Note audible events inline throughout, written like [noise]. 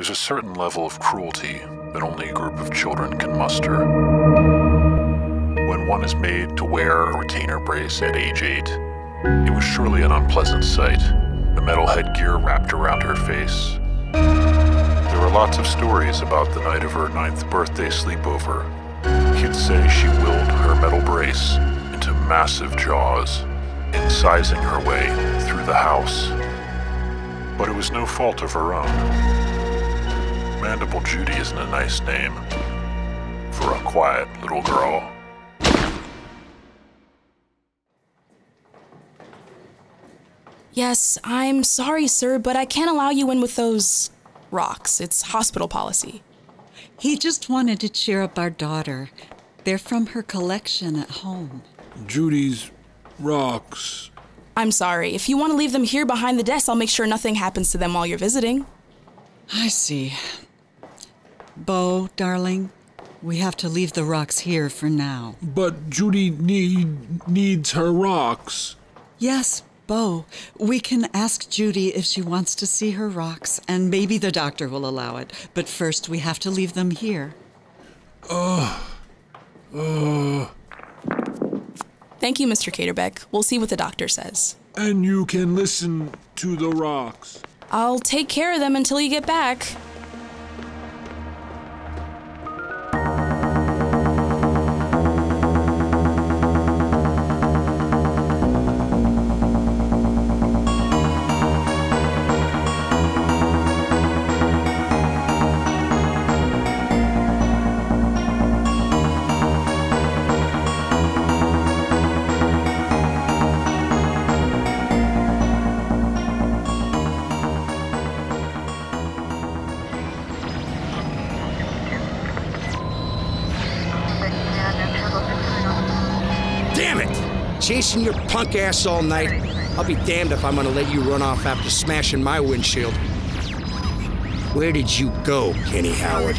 There's a certain level of cruelty that only a group of children can muster. When one is made to wear a retainer brace at age 8, it was surely an unpleasant sight, the metal headgear wrapped around her face. There are lots of stories about the night of her ninth birthday sleepover. Kids say she willed her metal brace into massive jaws, incising her way through the house. But it was no fault of her own. Mandible Judy isn't a nice name for a quiet little girl. Yes, I'm sorry, sir, but I can't allow you in with those rocks. It's hospital policy. He just wanted to cheer up our daughter. They're from her collection at home. Judy's rocks. I'm sorry. If you want to leave them here behind the desk, I'll make sure nothing happens to them while you're visiting. I see. Bo, darling, we have to leave the rocks here for now. But Judy need needs her rocks. Yes, Bo, we can ask Judy if she wants to see her rocks, and maybe the doctor will allow it. But first, we have to leave them here. Uh, uh, Thank you, Mr. Kaderbeck. We'll see what the doctor says. and you can listen to the rocks. I'll take care of them until you get back. Chasing your punk ass all night. I'll be damned if I'm gonna let you run off after smashing my windshield. Where did you go, Kenny Howard?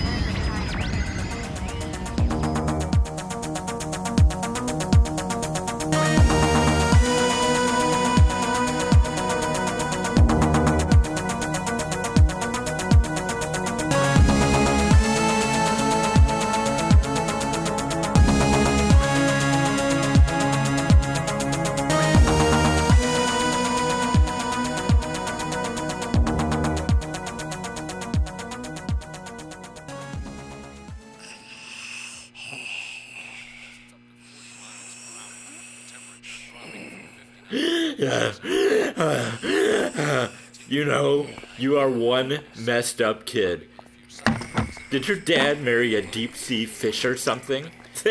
You know, you are one messed up kid. Did your dad marry a deep sea fish or something? [laughs]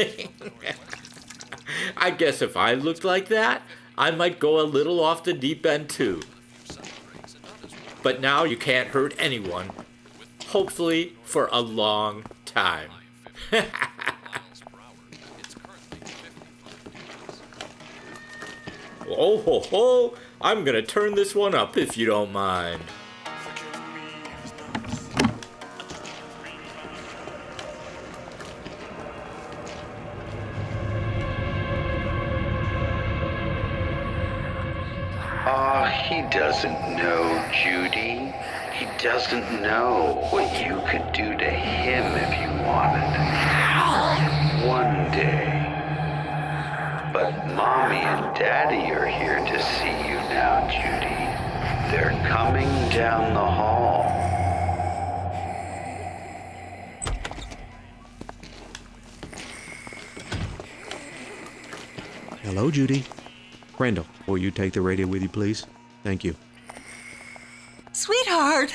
I guess if I looked like that, I might go a little off the deep end too. But now you can't hurt anyone. Hopefully for a long time. [laughs] oh ho ho! I'm gonna turn this one up if you don't mind. Oh, he doesn't know, Judy. He doesn't know what you could do to him if you wanted. One day. But Mommy and Daddy are here to see you now, Judy. They're coming down the hall. Hello, Judy. Crandall, will you take the radio with you, please? Thank you. Sweetheart!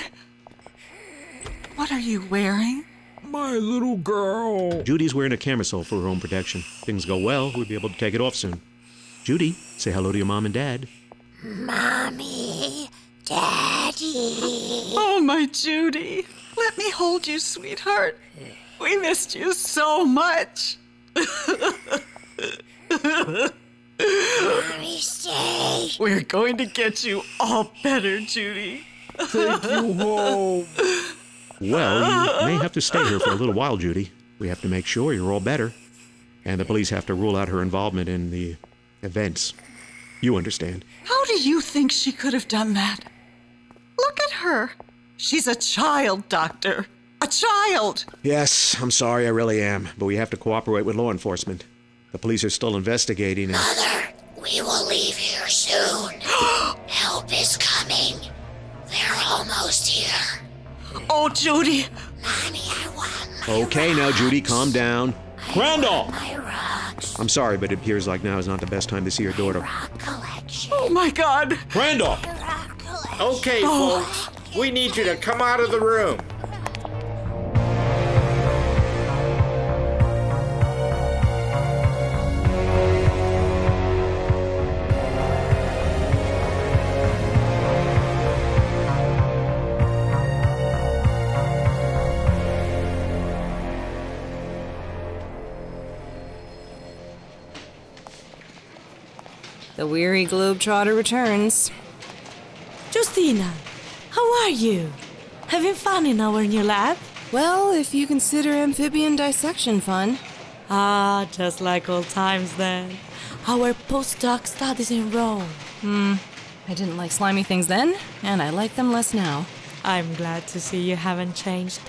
What are you wearing? My little girl. Judy's wearing a camisole for her own protection. Things go well, we'll be able to take it off soon. Judy, say hello to your mom and dad. Mommy, Daddy. Oh, my Judy. Let me hold you, sweetheart. We missed you so much. Mommy, stay. We're going to get you all better, Judy. Take you home. Well, you may have to stay here for a little while, Judy. We have to make sure you're all better. And the police have to rule out her involvement in the events. You understand. How do you think she could have done that? Look at her. She's a child, Doctor. A child! Yes, I'm sorry, I really am, but we have to cooperate with law enforcement. The police are still investigating and. Mother, we will leave here Oh, Judy! Mommy, I want my Okay, now, Judy, calm down. Crandall! my rocks. I'm sorry, but it appears like now is not the best time to see your daughter. Rock. Oh my god! Crandall! Rock collection. Okay, oh. folks, we need you to come out of the room. The weary globetrotter returns. Justina, how are you? Having fun in our new lab? Well, if you consider amphibian dissection fun. Ah, just like old times then. Our postdoc studies in Rome. Hmm. I didn't like slimy things then, and I like them less now. I'm glad to see you haven't changed.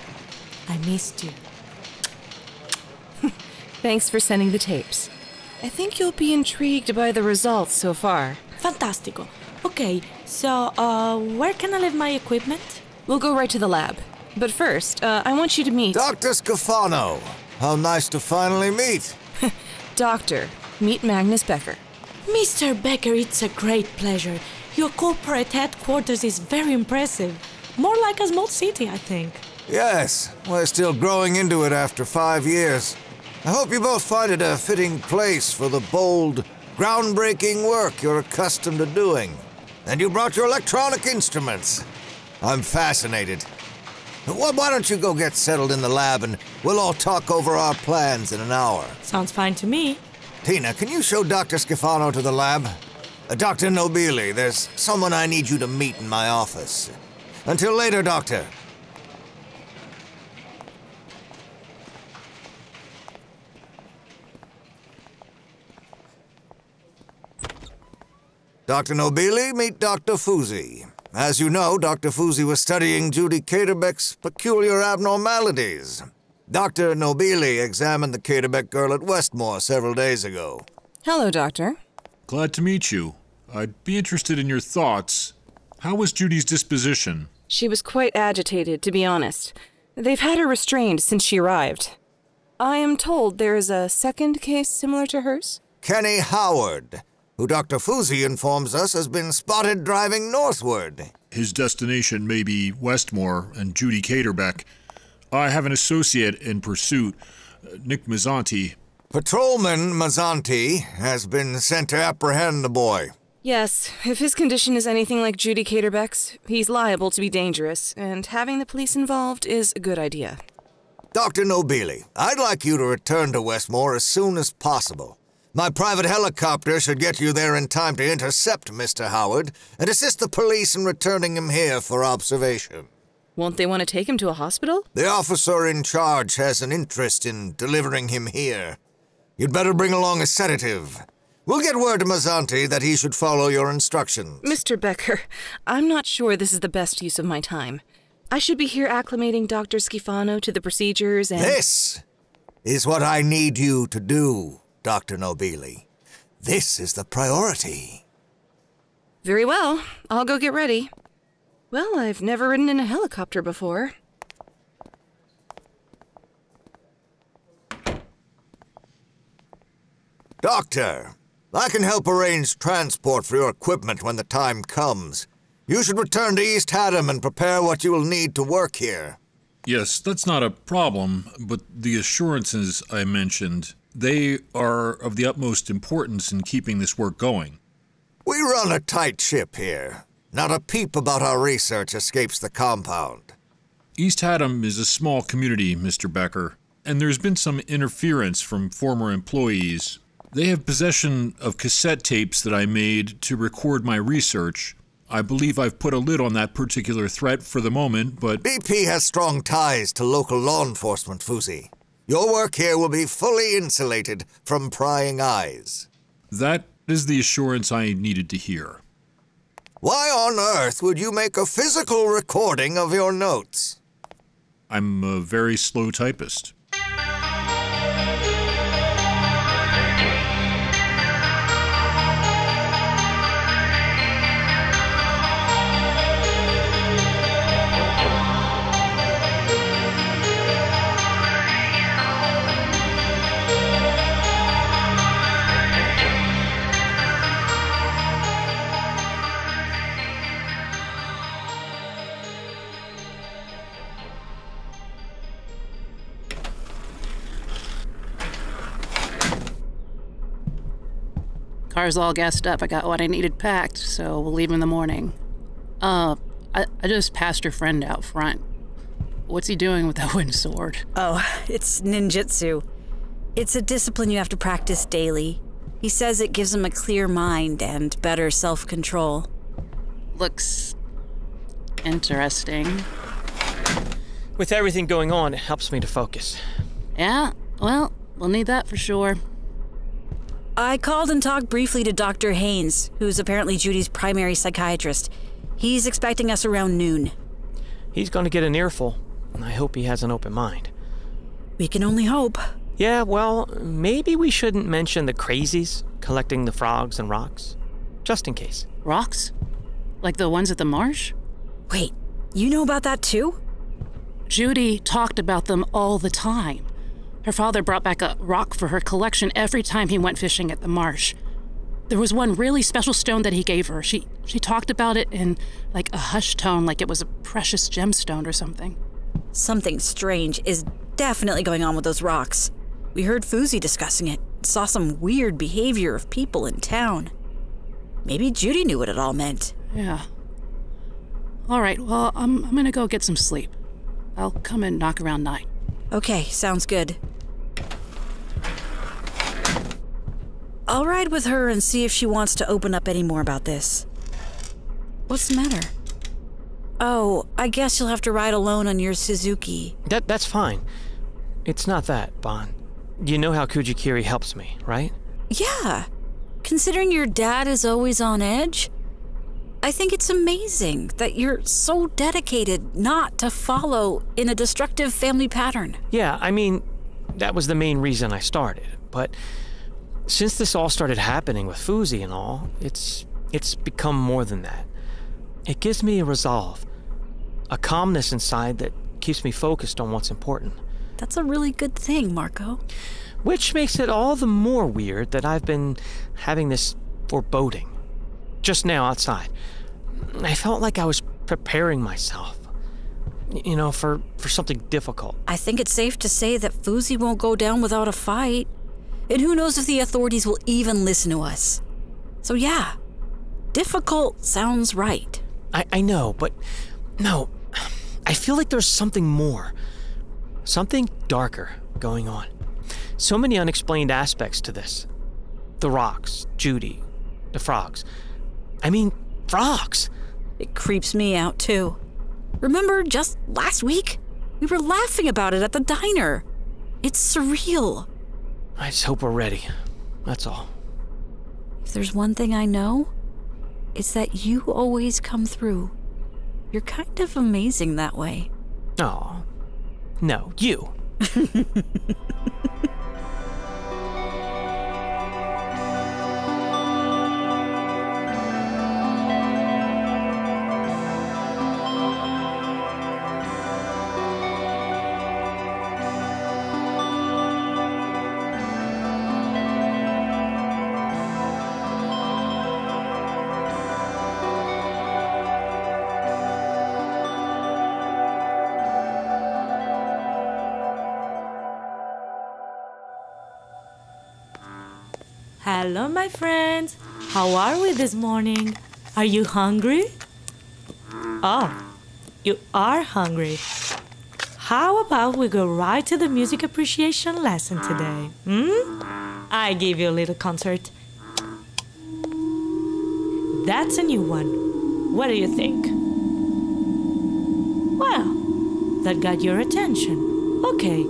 I missed you. [laughs] Thanks for sending the tapes. I think you'll be intrigued by the results so far. Fantastico. Okay, so, uh, where can I leave my equipment? We'll go right to the lab. But first, uh, I want you to meet. Dr. Schifano, how nice to finally meet. [laughs] Doctor. Meet Magnus Becker. Mr. Becker, it's a great pleasure. Your corporate headquarters is very impressive. More like a small city, I think. Yes, we're still growing into it after five years. I hope you both find it a fitting place for the bold, groundbreaking work you're accustomed to doing. And you brought your electronic instruments. I'm fascinated. Why why don't you go get settled in the lab and we'll all talk over our plans in an hour? Sounds fine to me. Tina, can you show Dr. Schifano to the lab? Uh, Dr. Nobili, there's someone I need you to meet in my office. Until later, Doctor. Dr. Nobili, meet Dr. Fusi. As you know, Dr. Fusi was studying Judy Kaderbeck's peculiar abnormalities. Dr. Nobili examined the Kaderbeck girl at Westmore several days ago. Hello, Doctor. Glad to meet you. I'd be interested in your thoughts. How was Judy's disposition? She was quite agitated, to be honest. They've had her restrained since she arrived. I am told there is a second case similar to hers. Kenny Howard, who Dr. Fusi informs us has been spotted driving northward. His destination may be Westmore and Judy Kaderbeck. I have an associate in pursuit, uh, Nick Mazzanti. Patrolman Mazzanti has been sent to apprehend the boy. Yes, if his condition is anything like Judy Kaderbeck's, he's liable to be dangerous, and having the police involved is a good idea. Dr. Nobili, I'd like you to return to Westmore as soon as possible. My private helicopter should get you there in time to intercept Mr. Howard and assist the police in returning him here for observation. Won't they want to take him to a hospital? The officer in charge has an interest in delivering him here. You'd better bring along a sedative. We'll get word to Mazzanti that he should follow your instructions. Mr. Becker, I'm not sure this is the best use of my time. I should be here acclimating Dr. Schifano to the procedures and. This is what I need you to do, Dr. Nobili. This is the priority. Very well. I'll go get ready. Well, I've never ridden in a helicopter before. Doctor, I can help arrange transport for your equipment when the time comes. You should return to East Haddam and prepare what you will need to work here. Yes, that's not a problem, but the assurances I mentioned, they are of the utmost importance in keeping this work going. We run a tight ship here. Not a peep about our research escapes the compound. East Haddam is a small community, Mr. Becker, and there's been some interference from former employees. They have possession of cassette tapes that I made to record my research. I believe I've put a lid on that particular threat for the moment, but BP has strong ties to local law enforcement, Fusi. Your work here will be fully insulated from prying eyes. that is the assurance I needed to hear. Why on earth would you make a physical recording of your notes? I'm a very slow typist. Car's all gassed up. I got what I needed packed, so we'll leave in the morning. Uh, I, I just passed your friend out front. What's he doing with that [laughs] wind sword? Oh, it's ninjutsu. It's a discipline you have to practice daily. He says it gives him a clear mind and better self control. Looks interesting. With everything going on, it helps me to focus. Yeah, well, we'll need that for sure. I called and talked briefly to Dr. Haines, who's apparently Judy's primary psychiatrist. He's expecting us around noon. He's going to get an earful, and I hope he has an open mind. We can only hope. Yeah, well, maybe we shouldn't mention the crazies collecting the frogs and rocks. Just in case. Rocks? Like the ones at the marsh? Wait, you know about that too? Judy talked about them all the time. Her father brought back a rock for her collection every time he went fishing at the marsh. There was one really special stone that he gave her. She she talked about it in like a hushed tone like it was a precious gemstone or something. Something strange is definitely going on with those rocks. We heard Fusi discussing it, saw some weird behavior of people in town. Maybe Judy knew what it all meant. Yeah. All right, well, I'm, I'm gonna go get some sleep. I'll come and knock around nine. Okay, sounds good. I'll ride with her and see if she wants to open up any more about this. What's the matter? Oh, I guess you'll have to ride alone on your Suzuki. That that's fine. It's not that, Bon. You know how Kujikiri helps me, right? Yeah. Considering your dad is always on edge, I think it's amazing that you're so dedicated not to follow in a destructive family pattern. Yeah, I mean, that was the main reason I started. But since this all started happening with Fusi and all, it's it's become more than that. It gives me a resolve, a calmness inside that keeps me focused on what's important. That's a really good thing, Marco. Which makes it all the more weird that I've been having this foreboding. Just now outside, I felt like I was preparing myself, you know, for, for something difficult. I think it's safe to say that Fusi won't go down without a fight. And who knows if the authorities will even listen to us. So, yeah, difficult sounds right. I, I know, but no, I feel like there's something more. Something darker going on. So many unexplained aspects to this. The rocks, Judy, the frogs. I mean, frogs. It creeps me out too. Remember just last week? We were laughing about it at the diner. It's surreal. I just hope we're ready. That's all. If there's one thing I know, it's that you always come through. You're kind of amazing that way. Oh. No, you. [laughs] Hello, my friends. How are we this morning? Are you hungry? Oh, you are hungry. How about we go right to the music appreciation lesson today? Hmm? I gave you a little concert. That's a new one. What do you think? Well, that got your attention. Okay,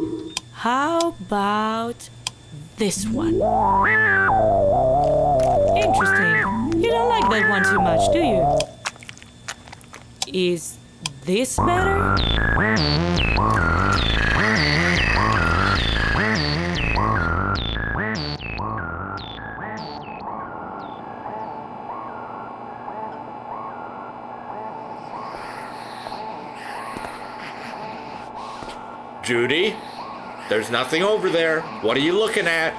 how about this one? Interesting. You don't like that one too much, do you? Is this better? There's nothing over there. What are you looking at?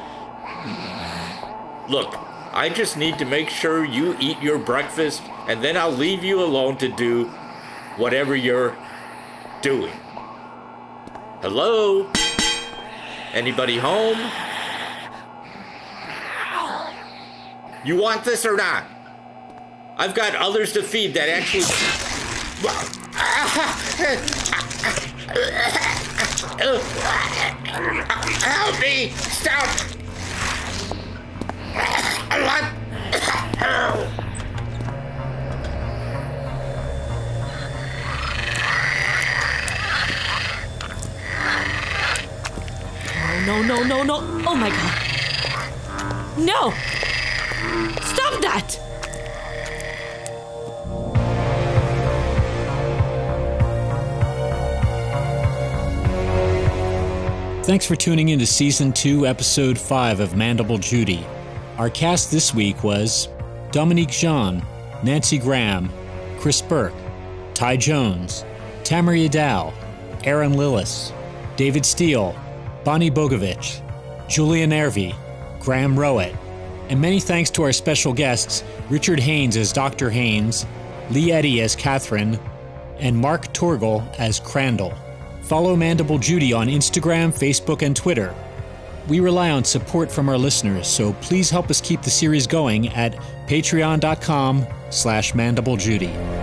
Look, I just need to make sure you eat your breakfast, and then I'll leave you alone to do whatever you're doing. Hello? Anybody home? You want this or not? I've got others to feed that actually. [laughs] [laughs] Help me! Stop! What? No, no, no, no. Oh my god. No! Stop that! Thanks for tuning in to Season 2, Episode 5 of Mandible Judy. Our cast this week was Dominique Jean, Nancy Graham, Chris Burke, Ty Jones, Tamara Yadao, Erin Lillis, David Steele, Bonnie Bogovich, Julian Nervi, Graham Rowett, and many thanks to our special guests Richard Haines as Dr. Haines, Lee Eddy as Catherine, and Mark Torgl as Crandall. Follow Mandible Judy on Instagram, Facebook, and Twitter. We rely on support from our listeners, so please help us keep the series going at patreon.com slash mandiblejudy.